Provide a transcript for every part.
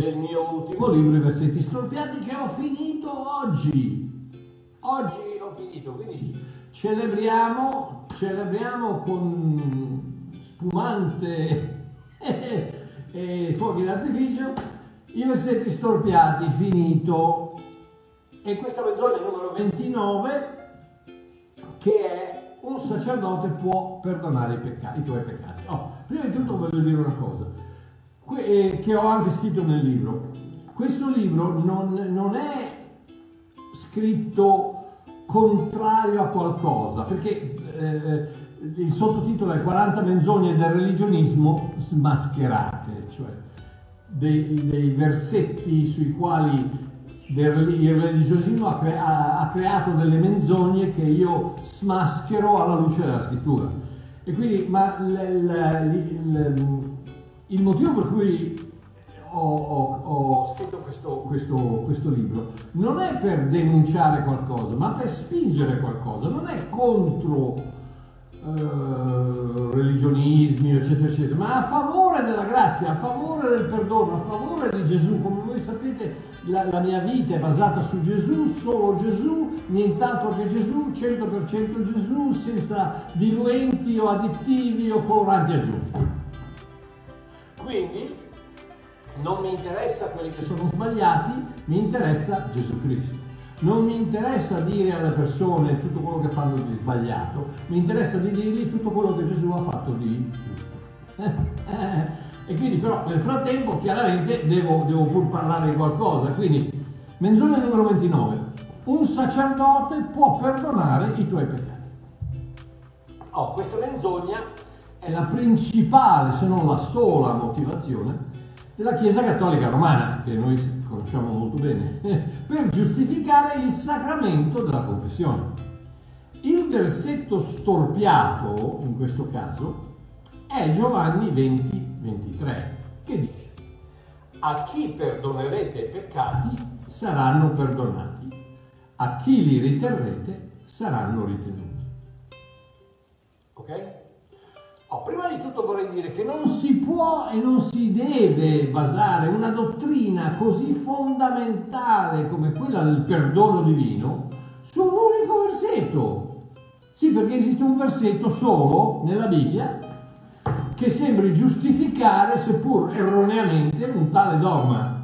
del mio ultimo libro, I versetti storpiati, che ho finito oggi. Oggi ho finito, quindi celebriamo, celebriamo con spumante e fuochi d'artificio i versetti storpiati, finito. E questa menzogna numero 29 che è un sacerdote può perdonare i, peccati, i tuoi peccati. Oh, prima di tutto voglio dire una cosa, eh, che ho anche scritto nel libro. Questo libro non, non è scritto contrario a qualcosa, perché eh, il sottotitolo è 40 menzogne del religionismo smascherate, cioè dei, dei versetti sui quali il religiosismo ha, crea- ha, creato delle menzogne che io smaschero alla luce della scrittura. E quindi, ma l- l- l- il motivo per cui ho, ho, ho scritto questo, questo, questo, libro non è per denunciare qualcosa, ma per spingere qualcosa, non è contro eh, religionismi, eccetera, eccetera, ma a favore della grazia, a favore del perdono, a favore di Gesù. Come voi sapete, la, la mia vita è basata su Gesù, solo Gesù, nient'altro che Gesù, 100% Gesù, senza diluenti o additivi o coloranti aggiunti. Quindi non mi interessa quelli che sono sbagliati, mi interessa Gesù Cristo. Non mi interessa dire alle persone tutto quello che fanno di sbagliato, mi interessa di dirgli tutto quello che Gesù ha fatto di giusto. e quindi però nel frattempo chiaramente devo, devo pur parlare di qualcosa. Quindi menzogna numero 29. Un sacerdote può perdonare i tuoi peccati. Oh, questa menzogna è la principale, se non la sola motivazione della Chiesa Cattolica Romana, che noi conosciamo molto bene, per giustificare il sacramento della confessione. Il versetto storpiato, in questo caso, è Giovanni 20, 23, che dice, a chi perdonerete i peccati saranno perdonati, a chi li riterrete saranno ritenuti. Ok? Oh, prima di tutto vorrei dire che non si può e non si deve basare una dottrina così fondamentale come quella del perdono divino su un unico versetto. Sì, perché esiste un versetto solo nella Bibbia che sembri giustificare, seppur erroneamente, un tale dogma.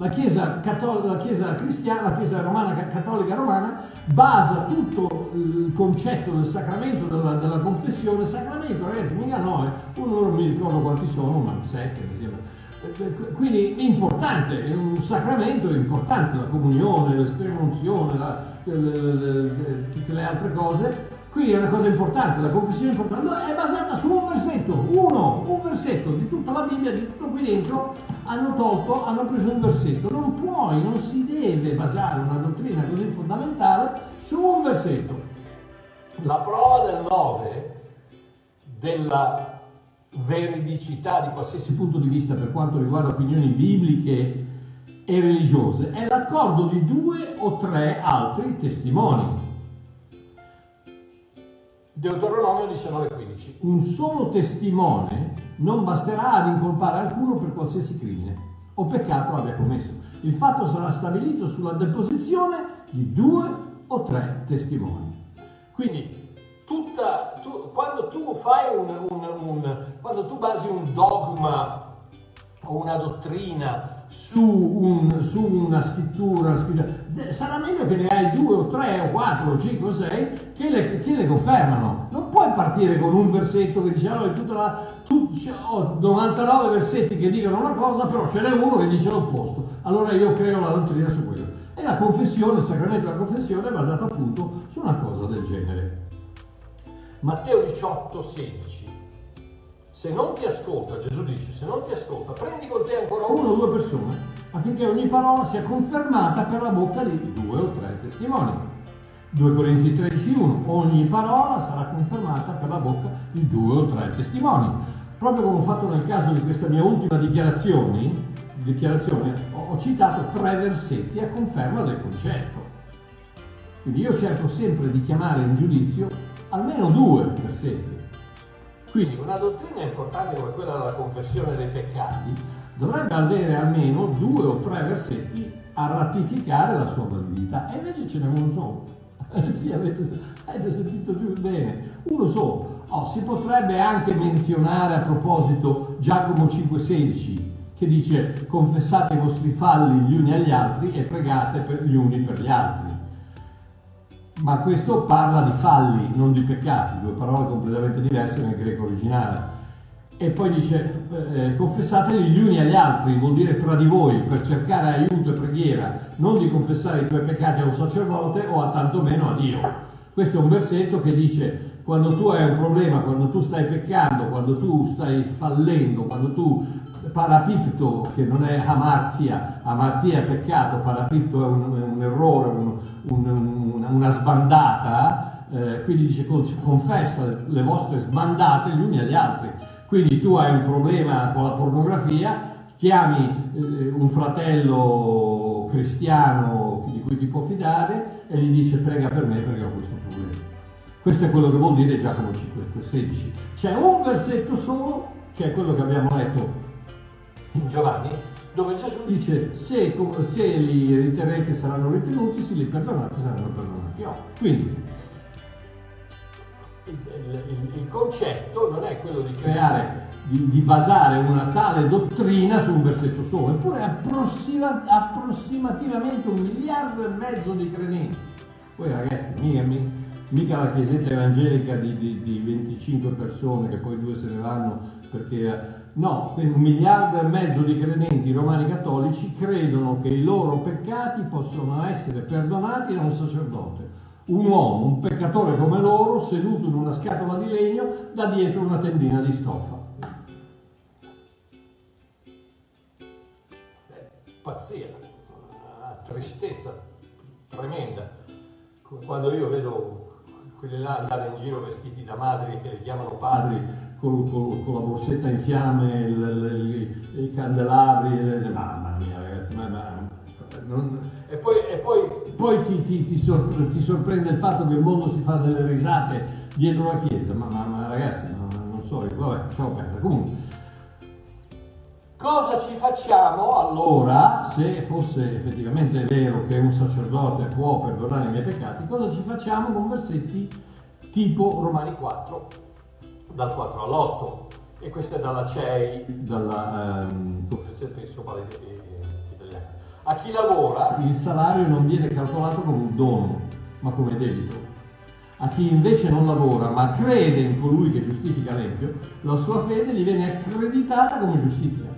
La Chiesa, la Chiesa cristiana, la Chiesa romana, cattolica romana, basa tutto il concetto del sacramento, della, della confessione, sacramento, ragazzi, mica no, uno non mi ricordo quanti sono, ma sette mi sembra. Quindi è importante, è un sacramento importante, la comunione, l'estrema unzione, tutte le altre cose, quindi è una cosa importante, la confessione è importante. È basata su un versetto, uno, un versetto di tutta la Bibbia, di tutto qui dentro, hanno tolto, hanno preso un versetto. Non puoi, non si deve basare una dottrina così fondamentale su un versetto. La prova del 9 della veridicità di qualsiasi punto di vista per quanto riguarda opinioni bibliche e religiose è l'accordo di due o tre altri testimoni. Deuteronomio 19:15. Un solo testimone non basterà ad incolpare alcuno per qualsiasi crimine o peccato abbia commesso. Il fatto sarà stabilito sulla deposizione di due o tre testimoni. Quindi, tutta, tu, quando tu fai un, un, un, quando tu basi un dogma o una dottrina su, un, su una, scrittura, una, scrittura, sarà meglio che ne hai due o tre o quattro o cinque o sei che le, che le confermano. Non puoi partire con un versetto che dice allora tutta la, tu, ho 99 versetti che dicono una cosa, però ce n'è uno che dice l'opposto. Allora io creo la dottrina su quello. E la confessione, il sacramento della confessione è basato appunto su una cosa del genere. Matteo 18, 16 se non ti ascolta, Gesù dice, se non ti ascolta, prendi con te ancora una o due persone affinché ogni parola sia confermata per la bocca di due o tre testimoni. 2 Corinzi 13.1 Ogni parola sarà confermata per la bocca di due o tre testimoni. Proprio come ho fatto nel caso di questa mia ultima dichiarazione, dichiarazione ho, ho citato tre versetti a conferma del concetto. Quindi io cerco sempre di chiamare in giudizio almeno due versetti Quindi una dottrina importante come quella della confessione dei peccati dovrebbe avere almeno due o tre versetti a ratificare la sua validità e invece ce n'è uno solo. sì, avete, avete, sentito giù bene, uno solo. Oh, si potrebbe anche menzionare a proposito Giacomo 5,16 che dice confessate i vostri falli gli uni agli altri e pregate per gli uni per gli altri. Ma questo parla di falli, non di peccati, due parole completamente diverse nel greco originale. E poi dice eh, confessateli gli uni agli altri, vuol dire tra di voi, per cercare aiuto e preghiera, non di confessare i tuoi peccati a un sacerdote o a tantomeno a Dio. Questo è un versetto che dice quando tu hai un problema, quando tu stai peccando, quando tu stai fallendo, quando tu parapipto, che non è amartia, amartia è peccato, parapipto è un, un errore, un, un, una sbandata, eh, quindi dice confessa le vostre sbandate gli uni agli altri. Quindi tu hai un problema con la pornografia, chiami eh, un fratello cristiano di cui ti può fidare e gli dice prega per me perché ho questo problema. Questo è quello che vuol dire Giacomo 5, 16. C'è un versetto solo che è quello che abbiamo letto in Giovanni, dove Gesù dice se, se li riterrete saranno ritenuti, se li perdonate saranno perdonati. Oh, quindi il, il, il, concetto non è quello di creare, di, di, basare una tale dottrina su un versetto solo, eppure approssima, approssimativamente un miliardo e mezzo di credenti. Poi ragazzi, mica, mica la chiesetta evangelica di, di, di 25 persone che poi due se ne vanno perché No, un miliardo e mezzo di credenti romani cattolici credono che i loro peccati possono essere perdonati da un sacerdote. Un uomo, un peccatore come loro, seduto in una scatola di legno, da dietro una tendina di stoffa. Pazzia, tristezza tremenda. Quando io vedo quelli là andare in giro vestiti da madri che li chiamano padri con, con, con, la borsetta in fiamme, il, il, i candelabri, le, mamma mia ragazzi, ma, ma, non, e poi, e poi, poi ti, ti, ti, sorpre, ti, sorprende il fatto che il mondo si fa delle risate dietro la chiesa, ma, ma ragazzi, non so, vabbè, lasciamo perdere. Comunque, Cosa ci facciamo allora, se fosse effettivamente vero che un sacerdote può perdonare i miei peccati, cosa ci facciamo con versetti tipo Romani 4, dal 4 all'8 e questa è dalla CEI, dalla um, Conferenza Episcopale Italiana. A chi lavora il salario non viene calcolato come un dono, ma come debito. A chi invece non lavora, ma crede in colui che giustifica l'empio, la sua fede gli viene accreditata come giustizia.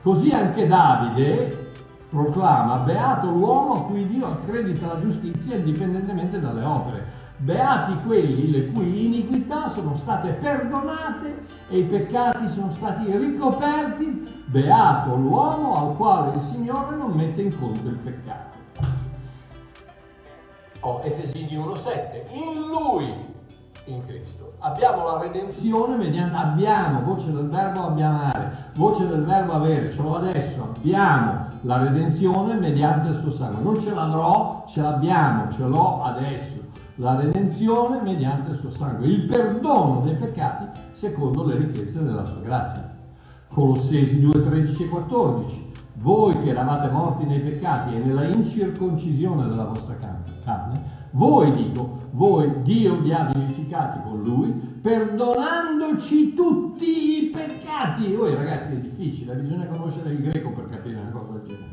Così anche Davide proclama, beato l'uomo a cui Dio accredita la giustizia indipendentemente dalle opere Beati quelli le cui iniquità sono state perdonate e i peccati sono stati ricoperti. Beato l'uomo al quale il Signore non mette in conto il peccato. Oh, Efesini 1,7. In Lui, in Cristo, abbiamo la redenzione mediante, abbiamo, voce del verbo abbiamare, voce del verbo avere, ce l'ho adesso, abbiamo la redenzione mediante il suo sangue. Non ce l'avrò, ce l'abbiamo, ce l'ho adesso la redenzione mediante il suo sangue, il perdono dei peccati secondo le ricchezze della sua grazia. Colossesi 2, 13 e 14. Voi che eravate morti nei peccati e nella incirconcisione della vostra carne, voi dico, voi Dio vi ha vivificati con Lui, perdonandoci tutti i peccati. Voi ragazzi è difficile, bisogna conoscere il greco per capire una cosa del genere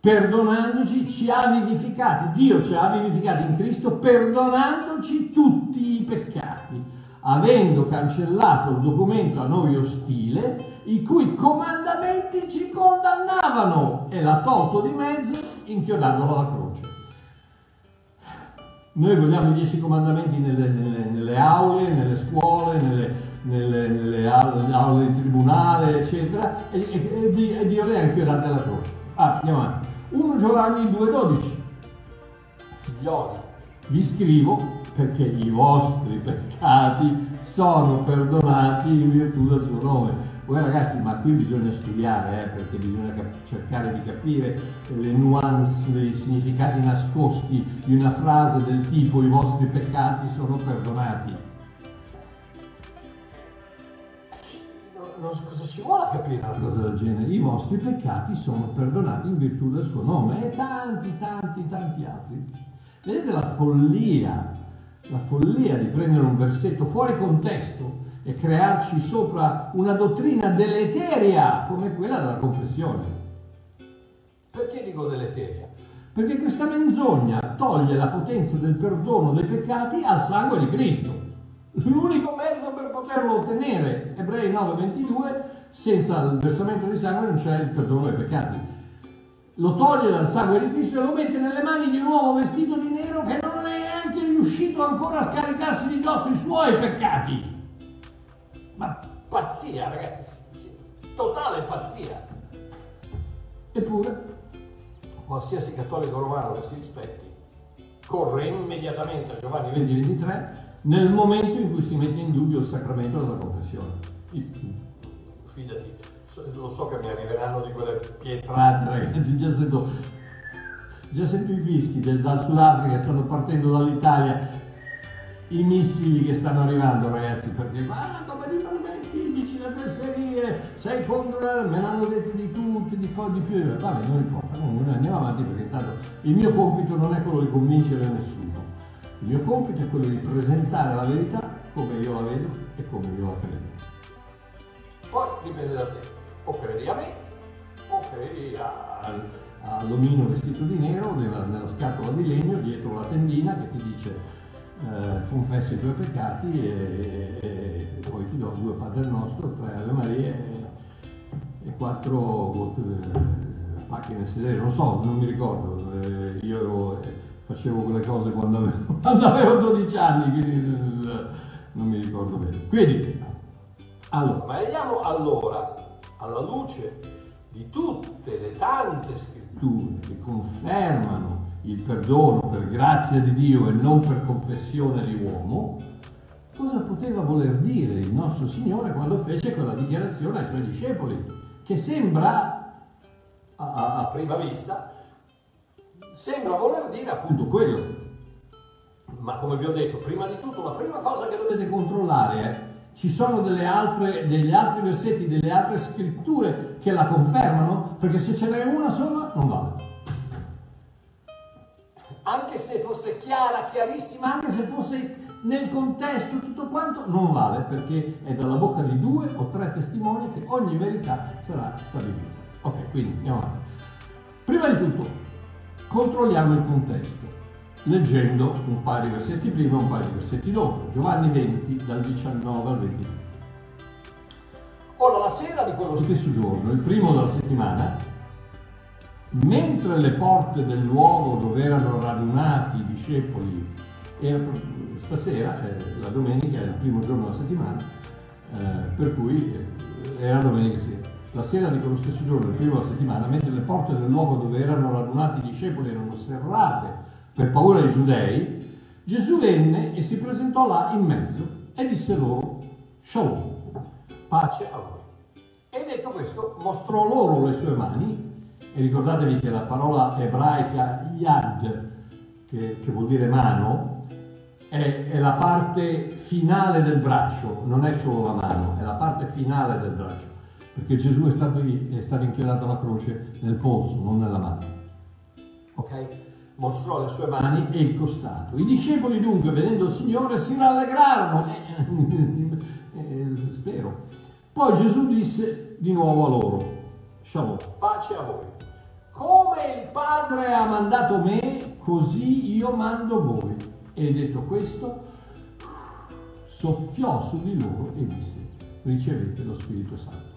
perdonandoci, ci ha vivificati. Dio ci ha vivificati in Cristo perdonandoci tutti i peccati, avendo cancellato il documento a noi ostile, i cui comandamenti ci condannavano e l'ha tolto di mezzo inchiodandolo alla croce. Noi vogliamo i dieci comandamenti nelle, nelle, nelle aule, nelle scuole, nelle, nelle aule, di tribunale, eccetera, e, e, e Dio le ha inchiodate alla croce. Ah, andiamo avanti. 1 Giovanni 2,12. Figlioli, vi scrivo perché i vostri peccati sono perdonati in virtù del suo nome. Voi ragazzi, ma qui bisogna studiare, eh, perché bisogna cap- cercare di capire le nuance, i significati nascosti di una frase del tipo i vostri peccati sono perdonati. Non cosa ci vuole capire una cosa del genere. I vostri peccati sono perdonati in virtù del suo nome e tanti, tanti, tanti altri. Vedete la follia, la follia di prendere un versetto fuori contesto e crearci sopra una dottrina deleteria come quella della confessione. Perché dico deleteria? Perché questa menzogna toglie la potenza del perdono dei peccati al sangue di Cristo. L'unico mezzo poterlo ottenere, Ebrei 9:22, senza il versamento di sangue non c'è il perdono dei peccati. Lo toglie dal sangue di Cristo e lo mette nelle mani di un uomo vestito di nero che non è neanche riuscito ancora a scaricarsi di dosso i suoi peccati. Ma pazzia, ragazzi, sì, sì, totale pazzia. Eppure, qualsiasi cattolico romano che si rispetti corre immediatamente a Giovanni 20-23 nel momento in cui si mette in dubbio il sacramento della confessione. Fidati, lo so che mi arriveranno di quelle pietrate, ragazzi, già sento, già sento i fischi dal Sudafrica, stanno partendo dall'Italia, i missili che stanno arrivando, ragazzi, perché ma come li permetti, dici le fesserie, sei contro, me l'hanno detto di tutti, di di più, vabbè, non importa, comunque andiamo avanti perché intanto il mio compito non è quello di convincere nessuno, il mio compito è quello di presentare la verità come io la vedo e come io la credo. Poi dipende da te, o credi a me, o credi all'omino vestito di nero nella, nella scatola di legno dietro la tendina che ti dice eh, confessi i tuoi peccati e, e, e, poi ti do due Padre Nostro, tre Ave Maria e, e quattro eh, pacchi nel sedere, non so, non mi ricordo, eh, io ero, eh, facevo quelle cose quando avevo, quando avevo 12 anni, quindi eh, non mi ricordo bene. Quindi, allora, ma vediamo allora, alla luce di tutte le tante scritture che confermano il perdono per grazia di Dio e non per confessione di uomo, cosa poteva voler dire il nostro Signore quando fece quella dichiarazione ai suoi discepoli, che sembra, a, a prima vista, sembra voler dire appunto quello. Ma come vi ho detto, prima di tutto, la prima cosa che dovete controllare è ci sono altre, degli altri versetti, delle altre scritture che la confermano, perché se ce n'è una sola non vale anche se fosse chiara, chiarissima, anche se fosse nel contesto tutto quanto, non vale perché è dalla bocca di due o tre testimoni che ogni verità sarà stabilita. Ok, quindi andiamo avanti. Prima di tutto, controlliamo il contesto, leggendo un paio di versetti prima e un paio di versetti dopo. Giovanni 20, dal 19 al 23. Ora, la sera di quello stesso giorno, il primo della settimana, mentre le porte del luogo dove erano radunati i discepoli, erano, stasera, eh, la domenica è il primo giorno della settimana, eh, per cui eh, era domenica sera. La sera di quello stesso giorno, il primo della settimana, mentre le porte del luogo dove erano radunati i discepoli erano serrate per paura dei giudei, Gesù venne e si presentò là in mezzo e disse loro, Shalom, pace a voi. E detto questo, mostrò loro le sue mani e ricordatevi che la parola ebraica yad, che, che vuol dire mano, è, è, la parte finale del braccio, non è solo la mano, è la parte finale del braccio, perché Gesù è stato, è stato inchiodato alla croce nel polso, non nella mano. Ok? Mostrò le sue mani e il costato. I discepoli dunque, vedendo il Signore, si rallegrarono, eh, eh, spero. Poi Gesù disse di nuovo a loro, Shalom, pace a voi. Come il Padre ha mandato me, così io mando voi. E detto questo, soffiò su di loro e disse, ricevete lo Spirito Santo.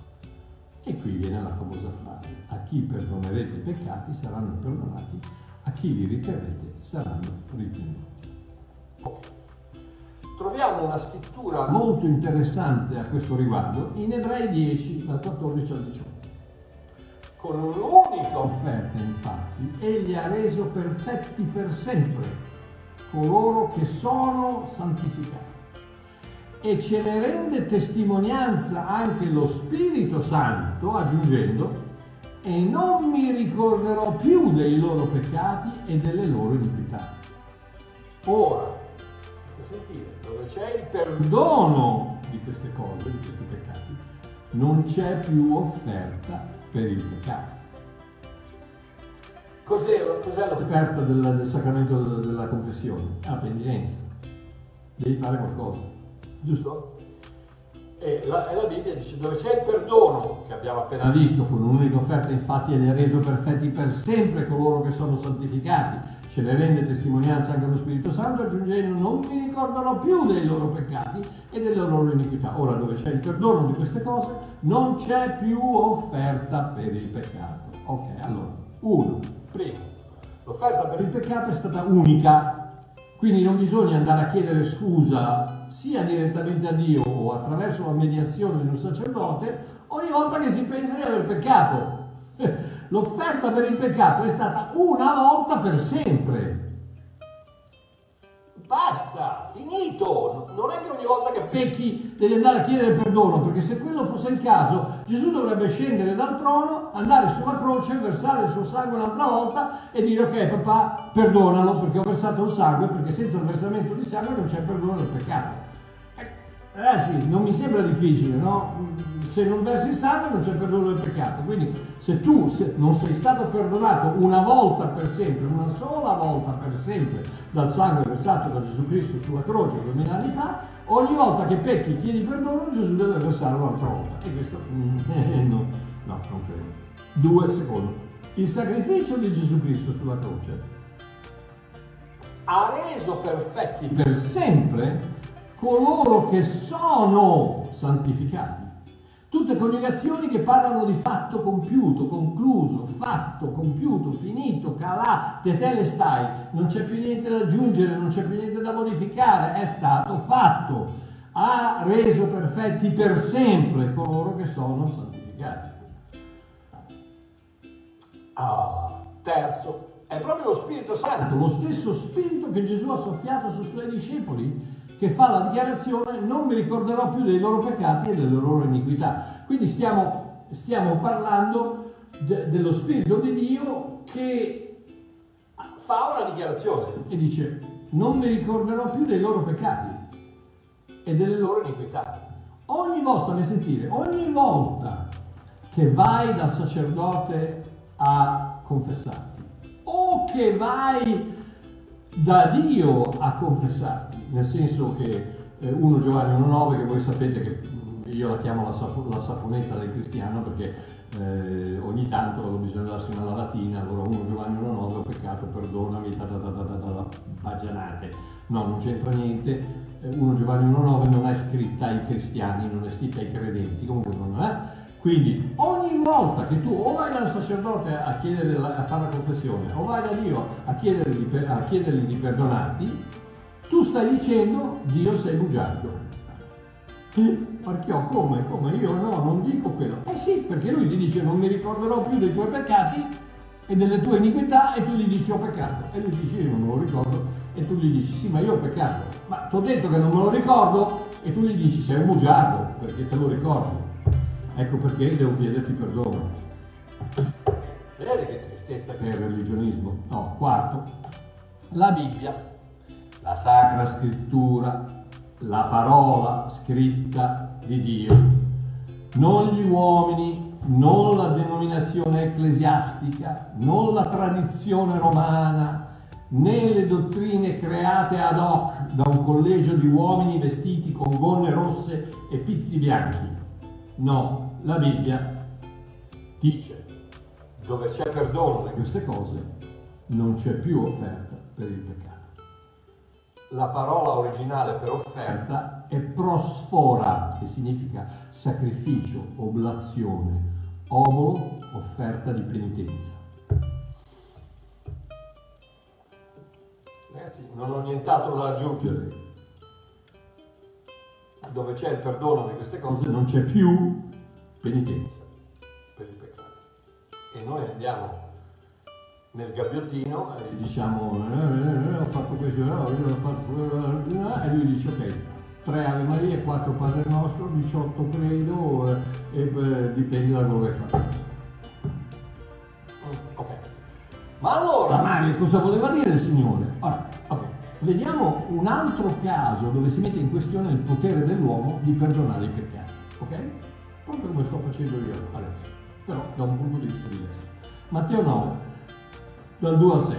E qui viene la famosa frase, a chi perdonerete i peccati saranno perdonati, a chi li riterrete saranno ritenuti. Okay. Troviamo una scrittura molto interessante a questo riguardo in Ebrei 10, dal 14 al 18. Con un'unica offerta, infatti, egli ha reso perfetti per sempre coloro che sono santificati. E ce ne rende testimonianza anche lo Spirito Santo, aggiungendo, e non mi ricorderò più dei loro peccati e delle loro iniquità. Ora, sentite sentire, dove c'è il perdono di queste cose, di questi peccati, non c'è più offerta per il peccato. Cos'è, cos'è l'offerta del, del, sacramento della confessione? La penitenza. Devi fare qualcosa, giusto? E la, e la, Bibbia dice dove c'è il perdono, che abbiamo appena visto, con un'unica offerta infatti è reso perfetti per sempre coloro che sono santificati, ce ne rende testimonianza anche lo Spirito Santo, aggiungendo non mi ricordano più dei loro peccati e delle loro iniquità. Ora dove c'è il perdono di queste cose non c'è più offerta per il peccato. Ok, allora, uno, primo, l'offerta per il peccato è stata unica, quindi non bisogna andare a chiedere scusa sia direttamente a Dio o attraverso la mediazione di un sacerdote ogni volta che si pensa di aver peccato. L'offerta per il peccato è stata una volta per sempre. Basta, finito. Non è che ogni volta che pecchi devi andare a chiedere perdono, perché se quello fosse il caso, Gesù dovrebbe scendere dal trono, andare sulla croce, versare il suo sangue un'altra volta e dire ok papà, perdonalo perché ho versato il sangue, perché senza il versamento di sangue non c'è perdono del peccato. Ragazzi, non mi sembra difficile, no? Se non versi sangue non c'è perdono del peccato. Quindi se tu non sei stato perdonato una volta per sempre, una sola volta per sempre dal sangue versato da Gesù Cristo sulla croce duemila anni fa, ogni volta che pecchi chiedi perdono Gesù deve versarlo un'altra volta. E questo no, no, non credo. Due secondi. Il sacrificio di Gesù Cristo sulla croce ha reso perfetti per sempre coloro che sono santificati. Tutte coniugazioni che parlano di fatto compiuto, concluso, fatto, compiuto, finito, calà, tetele stai, non c'è più niente da aggiungere, non c'è più niente da modificare, è stato fatto, ha reso perfetti per sempre coloro che sono santificati. Ah, terzo, è proprio lo Spirito Santo, lo stesso Spirito che Gesù ha soffiato sui suoi discepoli che fa la dichiarazione non mi ricorderò più dei loro peccati e delle loro iniquità. Quindi stiamo, stiamo parlando de, dello Spirito di Dio che fa una dichiarazione e dice non mi ricorderò più dei loro peccati e delle loro iniquità. Ogni volta, fammi sentire, ogni volta che vai dal sacerdote a confessarti o che vai da Dio a confessarti, nel senso che eh, 1 Giovanni 1,9 che voi sapete che io la chiamo la, sap- la saponetta del cristiano perché eh, ogni tanto bisogna darsi una lavatina, allora 1 Giovanni 1,9 ho peccato, perdonami, da da da da da da bagianate. No, non c'entra niente. 1 eh, Giovanni 1,9 non è scritta ai cristiani, non è scritta ai credenti, comunque non è quindi ogni volta che tu o vai dal sacerdote a, a fare la confessione o vai da Dio a chiedergli, a chiedergli di perdonarti, tu stai dicendo Dio sei bugiardo. Marchiò, come? Come? Io no, non dico quello. Eh sì, perché lui ti dice non mi ricorderò più dei tuoi peccati e delle tue iniquità e tu gli dici ho peccato. E lui dice io non me lo ricordo e tu gli dici sì ma io ho peccato. Ma ti ho detto che non me lo ricordo e tu gli dici sei un bugiardo perché te lo ricordi. Ecco perché devo chiederti perdono. Vedete che tristezza che è il religionismo? No, quarto, la Bibbia, la Sacra Scrittura, la parola scritta di Dio, non gli uomini, non la denominazione ecclesiastica, non la tradizione romana, né le dottrine create ad hoc da un collegio di uomini vestiti con gonne rosse e pizzi bianchi No, la Bibbia dice dove c'è perdono di queste cose non c'è più offerta per il peccato. La parola originale per offerta è prosfora, che significa sacrificio, oblazione, obolo, offerta di penitenza. Ragazzi, non ho nient'altro da aggiungere dove c'è il perdono di queste cose non c'è più penitenza per il peccato. E noi andiamo nel gabbiottino e diciamo eh, eh, ho fatto questo, eh, ho fatto, eh, e lui dice ok, tre Ave Maria, quattro Padre Nostro, 18 credo eh, e eh, dipende da quello che fa. Mm, ok. Ma allora Mario cosa voleva dire il Signore? Ora, ok. Vediamo un altro caso dove si mette in questione il potere dell'uomo di perdonare i peccati. Ok? proprio come sto facendo io adesso, però da un punto di vista diverso. Matteo 9, dal 2 al 7.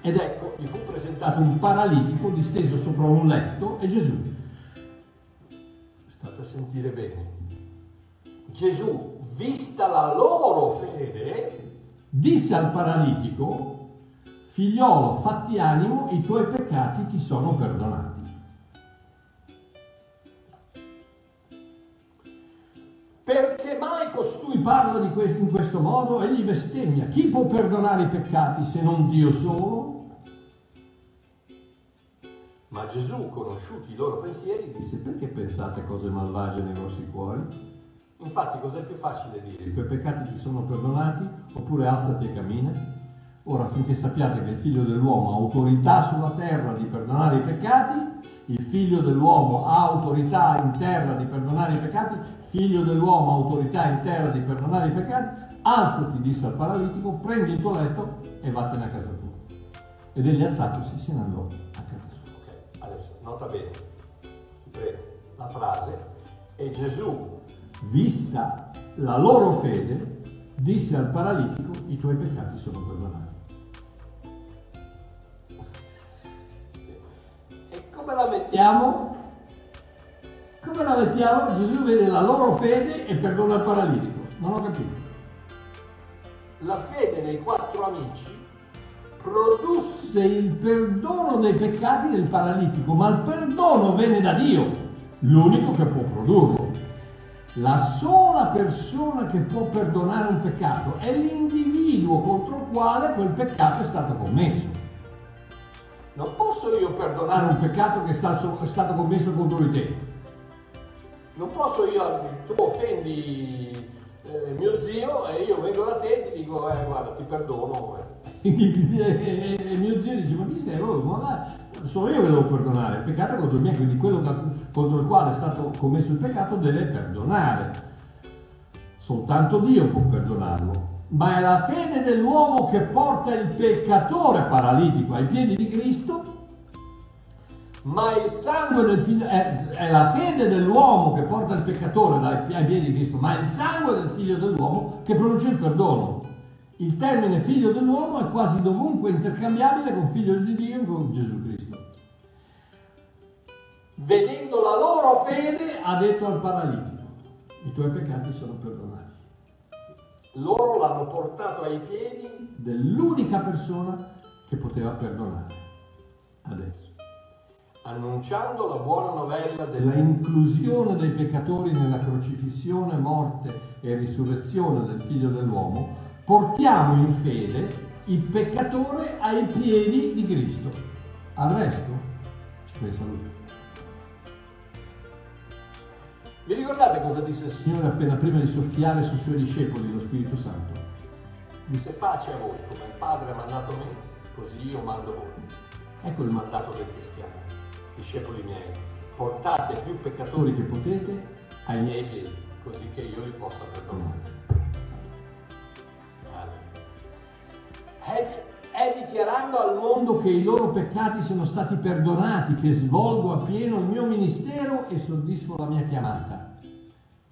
Ed ecco, gli fu presentato un paralitico disteso sopra un letto e Gesù, state a sentire bene, Gesù, vista la loro fede, disse al paralitico, figliolo, fatti animo, i tuoi peccati ti sono perdonati. Costui parla questo, in questo modo? Egli bestemmia. Chi può perdonare i peccati se non Dio solo? Ma Gesù, conosciuti i loro pensieri, disse perché pensate cose malvagie nei vostri cuori? Infatti cos'è più facile dire? I tuoi peccati ti sono perdonati oppure alzati e cammina? Ora affinché sappiate che il figlio dell'uomo ha autorità sulla terra di perdonare i peccati, il figlio dell'uomo ha autorità in terra di perdonare i peccati, figlio dell'uomo ha autorità in terra di perdonare i peccati, alzati, disse al paralitico, prendi il tuo letto e vattene a casa tua. Ed egli alzatosi se ne andò a casa sua. Ok, adesso nota bene, ti prego, la frase, e Gesù, vista la loro fede, disse al paralitico, i tuoi peccati sono perdonati. Come la mettiamo? Come la mettiamo? Gesù vede la loro fede e perdona il paralitico. Non ho capito. La fede nei quattro amici produsse il perdono dei peccati del paralitico, ma il perdono venne da Dio, l'unico che può produrlo. La sola persona che può perdonare un peccato è l'individuo contro il quale quel peccato è stato commesso. Non posso io perdonare un peccato che è stato, commesso contro di te. Non posso io, tu offendi eh, mio zio e io vengo da te e ti dico, eh, guarda, ti perdono. E mio zio dice, ma chi sei? Oh, ma sono io che devo perdonare. Il peccato è contro mio, quindi quello contro il quale è stato commesso il peccato deve perdonare. Soltanto Dio può perdonarlo ma è la fede dell'uomo che porta il peccatore paralitico ai piedi di Cristo, ma il sangue del figlio, è, è la fede dell'uomo che porta il peccatore ai piedi di Cristo, ma il sangue del figlio dell'uomo che produce il perdono. Il termine figlio dell'uomo è quasi dovunque intercambiabile con figlio di Dio e con Gesù Cristo. Vedendo la loro fede, ha detto al paralitico, i tuoi peccati sono perdonati loro l'hanno portato ai piedi dell'unica persona che poteva perdonare. Adesso. Annunciando la buona novella della inclusione dei peccatori nella crocifissione, morte e risurrezione del Figlio dell'uomo, portiamo in fede il peccatore ai piedi di Cristo. Al resto ci pensa lui. Vi ricordate cosa disse il Signore appena prima di soffiare sui suoi discepoli lo Spirito Santo? Disse pace a voi, come il Padre ha mandato me, così io mando voi. Ecco il mandato del cristiano. Discepoli miei, portate più peccatori che potete ai miei piedi, così che io li possa perdonare. Dichiarando al mondo che i loro peccati sono stati perdonati, che svolgo appieno il mio ministero e soddisfo la mia chiamata.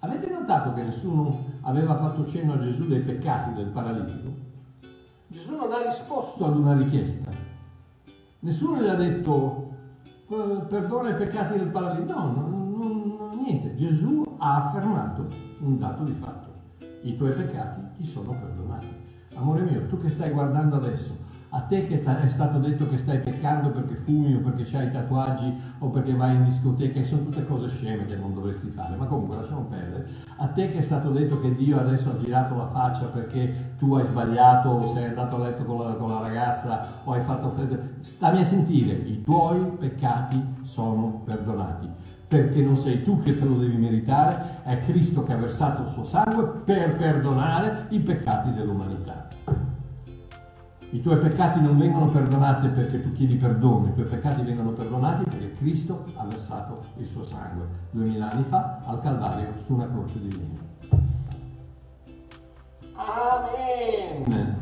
Avete notato che nessuno aveva fatto cenno a Gesù dei peccati del paralitico? Gesù non ha risposto ad una richiesta. Nessuno gli ha detto perdona i peccati del paralitico. No, non, non, niente. Gesù ha affermato un dato di fatto. I tuoi peccati ti sono perdonati. Amore mio, tu che stai guardando adesso, a te che è stato detto che stai peccando perché fumi o perché hai i tatuaggi o perché vai in discoteca, e sono tutte cose sceme che non dovresti fare, ma comunque lasciamo perdere. A te che è stato detto che Dio adesso ha girato la faccia perché tu hai sbagliato o sei andato a letto con la, con la ragazza o hai fatto freddo, stammi a sentire, i tuoi peccati sono perdonati perché non sei tu che te lo devi meritare, è Cristo che ha versato il suo sangue per perdonare i peccati dell'umanità. I tuoi peccati non vengono perdonati perché tu chiedi perdono, i tuoi peccati vengono perdonati perché Cristo ha versato il suo sangue duemila anni fa al Calvario su una croce di legno. Amen.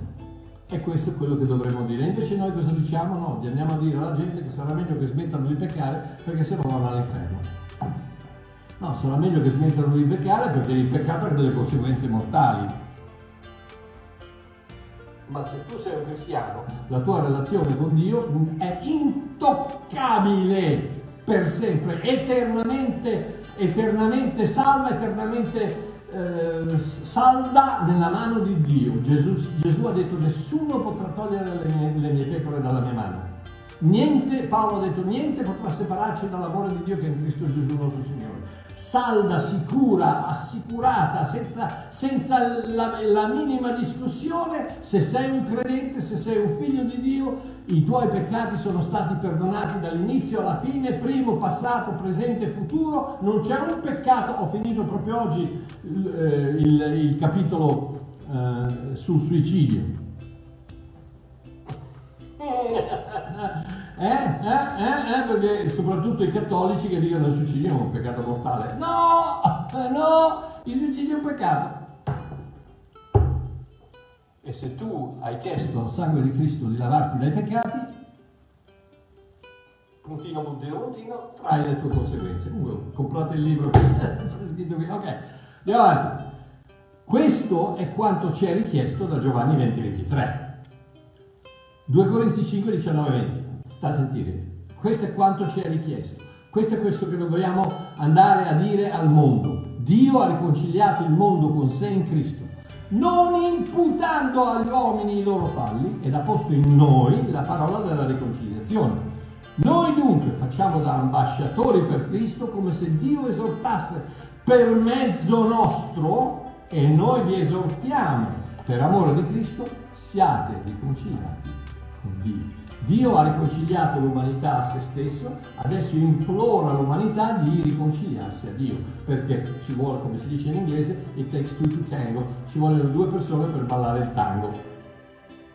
E questo è quello che dovremmo dire. Invece noi cosa diciamo? No, andiamo a dire alla gente che sarà meglio che smettano di peccare perché se no vanno all'inferno. No, sarà meglio che smettano di peccare perché il peccato ha delle conseguenze mortali. Ma se tu sei un cristiano, la tua relazione con Dio è intoccabile per sempre, eternamente, eternamente salva, eternamente eh, salda nella mano di Dio. Gesù, Gesù, ha detto nessuno potrà togliere le mie, le mie pecore dalla mia mano. Niente, Paolo ha detto, niente potrà separarci dall'amore di Dio che è in Cristo Gesù nostro Signore. Salda, sicura, assicurata, senza, senza la, la, minima discussione, se sei un credente, se sei un figlio di Dio, i tuoi peccati sono stati perdonati dall'inizio alla fine, primo, passato, presente e futuro, non c'è un peccato, ho finito proprio oggi il, il, il capitolo eh, sul suicidio. Eh, eh, eh, eh, perché soprattutto i cattolici che dicono il suicidio è un peccato mortale. No, no, il suicidio è un peccato. E se tu hai chiesto al sangue di Cristo di lavarti dai peccati, puntino, puntino, puntino, trai le tue conseguenze. Comunque, comprate il libro, c'è scritto qui. Ok, andiamo avanti. Questo è quanto ci è richiesto da Giovanni 2023. 2 Corinzi 5, 19 20. Sta a sentire. Questo è quanto ci è richiesto. Questo è questo che dobbiamo andare a dire al mondo. Dio ha riconciliato il mondo con sé in Cristo, non imputando agli uomini i loro falli ed ha posto in noi la parola della riconciliazione. Noi dunque facciamo da ambasciatori per Cristo come se Dio esortasse per mezzo nostro e noi vi esortiamo per amore di Cristo siate riconciliati con Dio. Dio ha riconciliato l'umanità a se stesso, adesso implora l'umanità di riconciliarsi a Dio, perché ci vuole, come si dice in inglese, it takes two to tango, ci vogliono due persone per ballare il tango.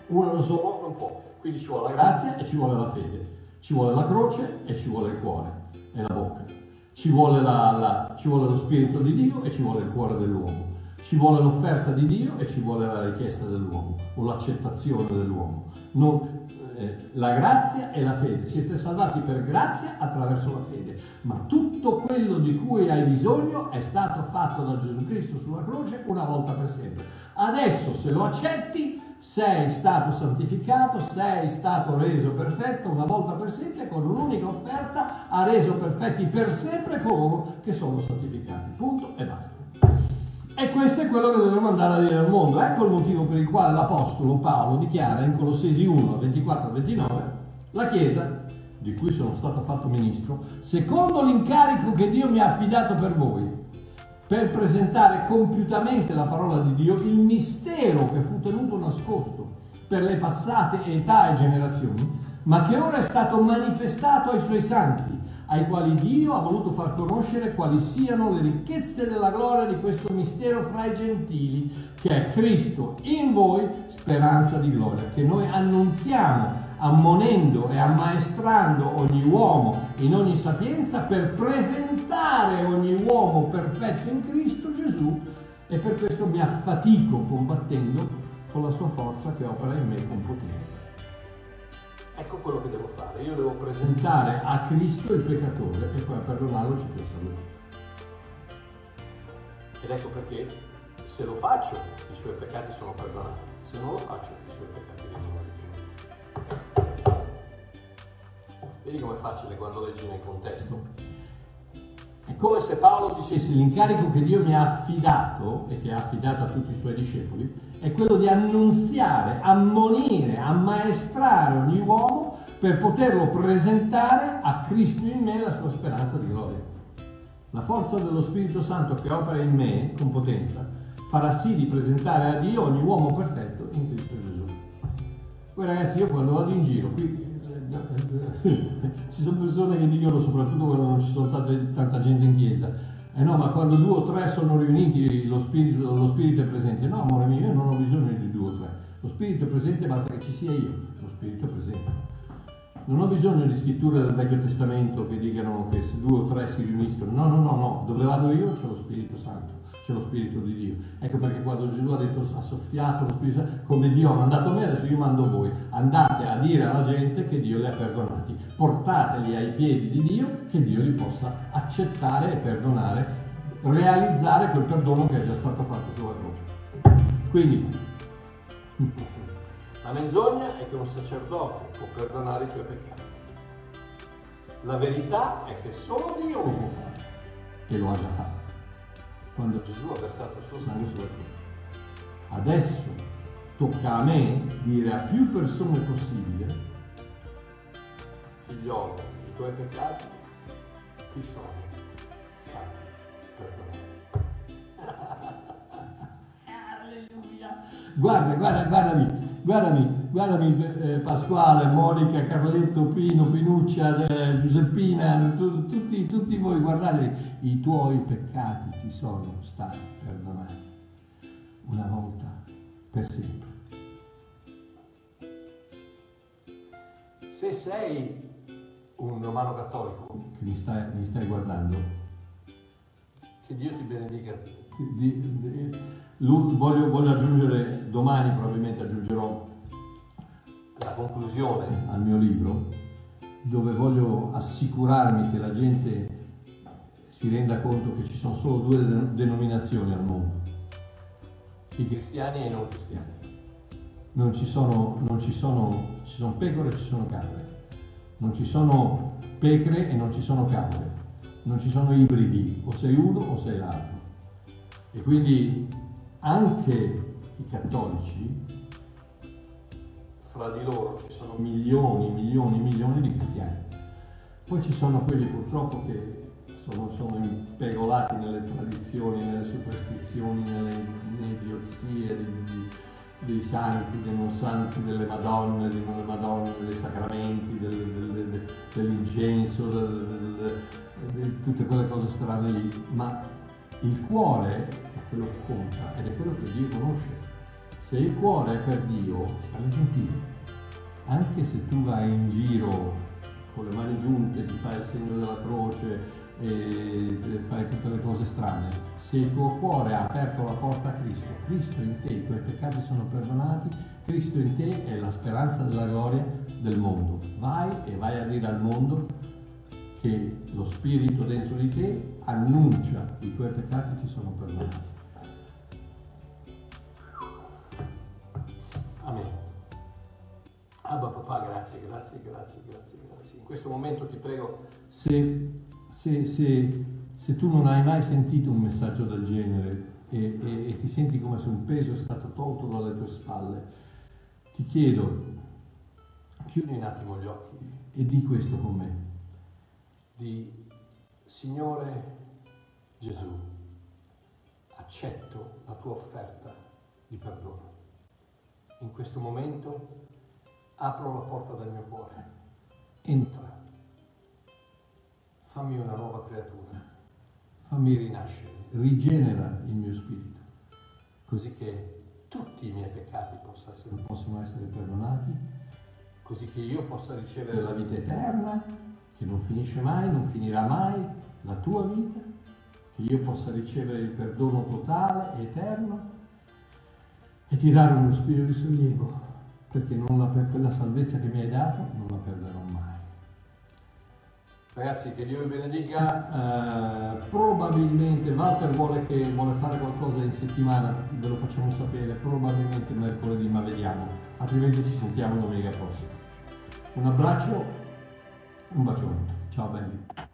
Uno da solo non può, quindi ci vuole la grazia e ci vuole la fede, ci vuole la croce e ci vuole il cuore e la bocca, ci vuole, la, la, ci vuole lo spirito di Dio e ci vuole il cuore dell'uomo. Ci vuole l'offerta di Dio e ci vuole la richiesta dell'uomo o l'accettazione dell'uomo. Non, eh, la grazia e la fede. Siete salvati per grazia attraverso la fede, ma tutto quello di cui hai bisogno è stato fatto da Gesù Cristo sulla croce una volta per sempre. Adesso se lo accetti sei stato santificato, sei stato reso perfetto una volta per sempre con un'unica offerta ha reso perfetti per sempre coloro che sono santificati. Punto e basta. E questo è quello che dovremmo andare a dire al mondo. Ecco il motivo per il quale l'Apostolo Paolo dichiara in Colossesi 1, 24 29, la Chiesa, di cui sono stato fatto ministro, secondo l'incarico che Dio mi ha affidato per voi, per presentare compiutamente la parola di Dio, il mistero che fu tenuto nascosto per le passate età e generazioni, ma che ora è stato manifestato ai suoi santi ai quali Dio ha voluto far conoscere quali siano le ricchezze della gloria di questo mistero fra i gentili, che è Cristo in voi, speranza di gloria, che noi annunziamo ammonendo e ammaestrando ogni uomo in ogni sapienza per presentare ogni uomo perfetto in Cristo Gesù e per questo mi affatico combattendo con la sua forza che opera in me con potenza. Ecco quello che devo fare, io devo presentare a Cristo il peccatore e poi a perdonarlo ci pensa lui. Ed ecco perché se lo faccio i suoi peccati sono perdonati, se non lo faccio i suoi peccati vengono ritenuti. Vedi com'è facile quando leggi nel contesto? È come se Paolo dicesse l'incarico che Dio mi ha affidato e che ha affidato a tutti i suoi discepoli è quello di annunziare, ammonire, ammaestrare ogni uomo per poterlo presentare a Cristo in me la sua speranza di gloria. La forza dello Spirito Santo che opera in me con potenza farà sì di presentare a Dio ogni uomo perfetto in Cristo Gesù. Poi ragazzi, io quando vado in giro, qui ci sono persone che dicono, soprattutto quando non ci sono tante, tanta gente in chiesa, eh no, ma quando due o tre sono riuniti lo spirito, lo spirito, è presente. No, amore mio, io non ho bisogno di due o tre. Lo spirito è presente, basta che ci sia io. Lo spirito è presente. Non ho bisogno di scritture del Vecchio Testamento che dicano che se due o tre si riuniscono. No, no, no, no. Dove vado io c'è lo Spirito Santo. C'è lo Spirito di Dio. Ecco perché quando Gesù ha detto ha soffiato lo Spirito come Dio ha mandato me, adesso io mando voi. Andate a dire alla gente che Dio li ha perdonati. Portateli ai piedi di Dio che Dio li possa accettare e perdonare, realizzare quel perdono che è già stato fatto sulla croce. Quindi la menzogna è che un sacerdote può perdonare i tuoi peccati. La verità è che solo Dio lo può fare e lo ha già fatto quando Gesù ha versato il suo sangue sulla croce. Adesso tocca a me dire a più persone possibile, figliolo, i tuoi peccati ti sono stati perdonati. Alleluia! Guarda, guarda, guardami, guardami, guardami eh, Pasquale, Monica, Carletto, Pino, Pinuccia, eh, Giuseppina, tu, tutti, tutti voi, guardate, i tuoi peccati ti sono stati perdonati una volta per sempre. Se sei un romano cattolico che mi stai, mi stai guardando, che Dio ti benedica. Di, di, di, voglio, voglio aggiungere, domani probabilmente aggiungerò la conclusione al mio libro, dove voglio assicurarmi che la gente si renda conto che ci sono solo due denominazioni al mondo, i cristiani e i non cristiani. Non ci sono, non ci sono, ci sono pecore e ci sono capre, non ci sono pecore e non ci sono capre, non ci sono ibridi, o sei uno o sei l'altro. E quindi anche i cattolici, fra di loro ci sono milioni, milioni, milioni di cristiani. Poi ci sono quelli purtroppo che sono, sono impegolati nelle tradizioni, nelle superstizioni, nelle, nelle idiozie dei, dei, santi, dei non santi, delle madonne, delle madonne, dei sacramenti, del, del, del, dell'incenso, di tutte quelle cose strane lì, ma il cuore quello che conta ed è quello che Dio conosce. Se il cuore è per Dio, stammi sentire. Anche se tu vai in giro con le mani giunte, ti fai il segno della croce, e fai tutte le cose strane. Se il tuo cuore ha aperto la porta a Cristo, Cristo in te, i tuoi peccati sono perdonati, Cristo in te è la speranza della gloria del mondo. Vai e vai a dire al mondo che lo Spirito dentro di te annuncia i tuoi peccati ti sono perdonati. Abba papà, grazie, grazie, grazie, grazie, grazie. In questo momento ti prego se se, se, se, tu non hai mai sentito un messaggio del genere e, e, e ti senti come se un peso è stato tolto dalle tue spalle, ti chiedo, chiudi un attimo gli occhi e di questo con me. Di Signore Gesù, accetto la tua offerta di perdono. In questo momento apro la porta del mio cuore. Entra. Fammi una nuova creatura, fammi rinascere, rigenera il mio spirito, così che tutti i miei peccati possano essere perdonati, così che io possa ricevere la vita eterna, che non finisce mai, non finirà mai, la tua vita, che io possa ricevere il perdono totale, eterno, e tirare uno spirito di sollievo, perché la, per quella salvezza che mi hai dato non la perderò mai. Ragazzi, che Dio vi benedica. Eh, probabilmente Walter vuole, che, vuole fare qualcosa in settimana, ve lo facciamo sapere, probabilmente mercoledì, ma vediamo. Altrimenti ci sentiamo domenica prossima. Un abbraccio, un bacione. Ciao belli.